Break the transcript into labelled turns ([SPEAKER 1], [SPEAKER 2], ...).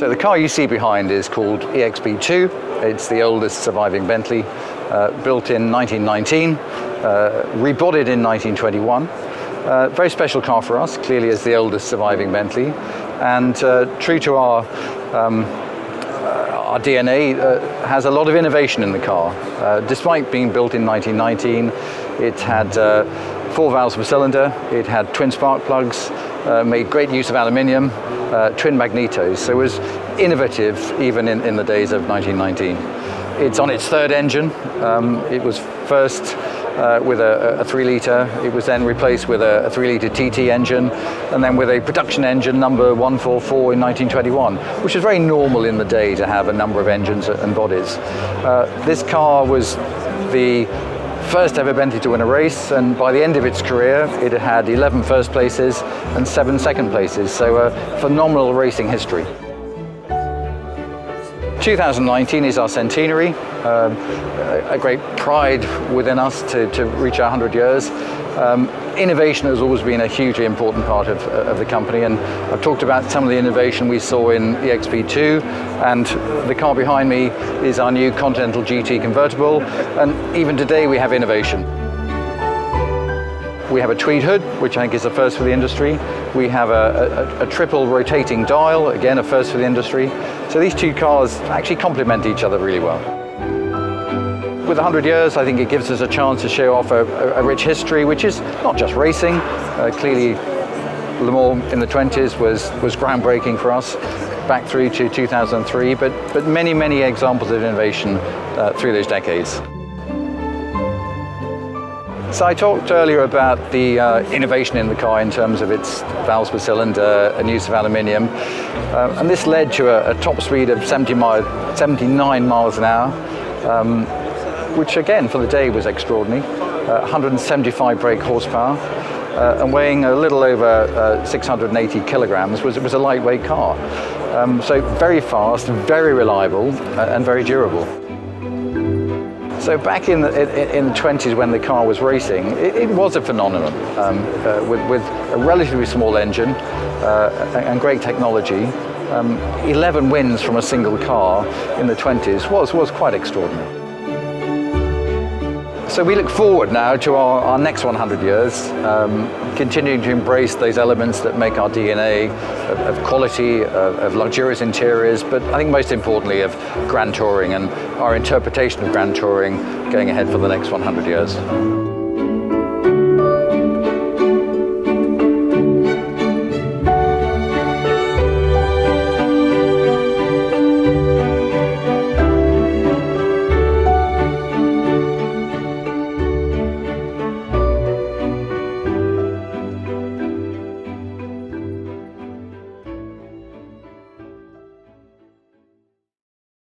[SPEAKER 1] So the car you see behind is called EXP2. It's the oldest surviving Bentley, uh, built in 1919, uh, rebodied in 1921. Uh, very special car for us, clearly as the oldest surviving Bentley. And uh, true to our, um, uh, our DNA, uh, has a lot of innovation in the car. despite being built in 1919, it had four valves per cylinder, it had twin spark plugs, made great use of aluminium, uh, twin magnetos. So it was innovative even in, in the days of 1919. It's on its third engine. Um, it was first uh, with a, a, three litre. It was then replaced with a, a, three litre TT engine and then with a production engine number 144 in 1921, which is very normal in the day to have a number of engines and bodies. Uh, this car was the first ever Bentley to win a race, and by the end of its career, it had 11 first places and seven second places, so a phenomenal racing history. 2019 is our centenary, um, a great pride within us to, to reach our 100 years. Um, innovation has always been a hugely important part of, of, the company and I've talked about some of the innovation we saw in the XP2 and the car behind me is our new Continental GT convertible and even today we have innovation. We have a tweed hood, which I think is a first for the industry. We have a, a, a, triple rotating dial, again a first for the industry. So these two cars actually complement each other really well. With 100 years, I think it gives us a chance to show off a, a rich history, which is not just racing. Uh, clearly, Le Mans in the 20s was, was groundbreaking for us, back through to 2003, but, but many, many examples of innovation uh, through those decades. So I talked earlier about the uh, innovation in the car in terms of its valves per cylinder and use of aluminium. Uh, and this led to a, a top speed of 70 mile, 79 miles an hour. Um, which again for the day was extraordinary. Uh, 175 brake horsepower uh, and weighing a little over uh, 680 kilograms was, it was a lightweight car. Um, so very fast, very reliable uh, and very durable. So back in the, in the 20s when the car was racing, it, it was a phenomenon um, uh, with, with, a relatively small engine uh, and great technology. Um, 11 wins from a single car in the 20s was, was quite extraordinary. So we look forward now to our, our next 100 years, um, continuing to embrace those elements that make our DNA of, of quality, of, of, luxurious interiors, but I think most importantly of grand touring and our interpretation of grand touring going ahead for the next 100 years.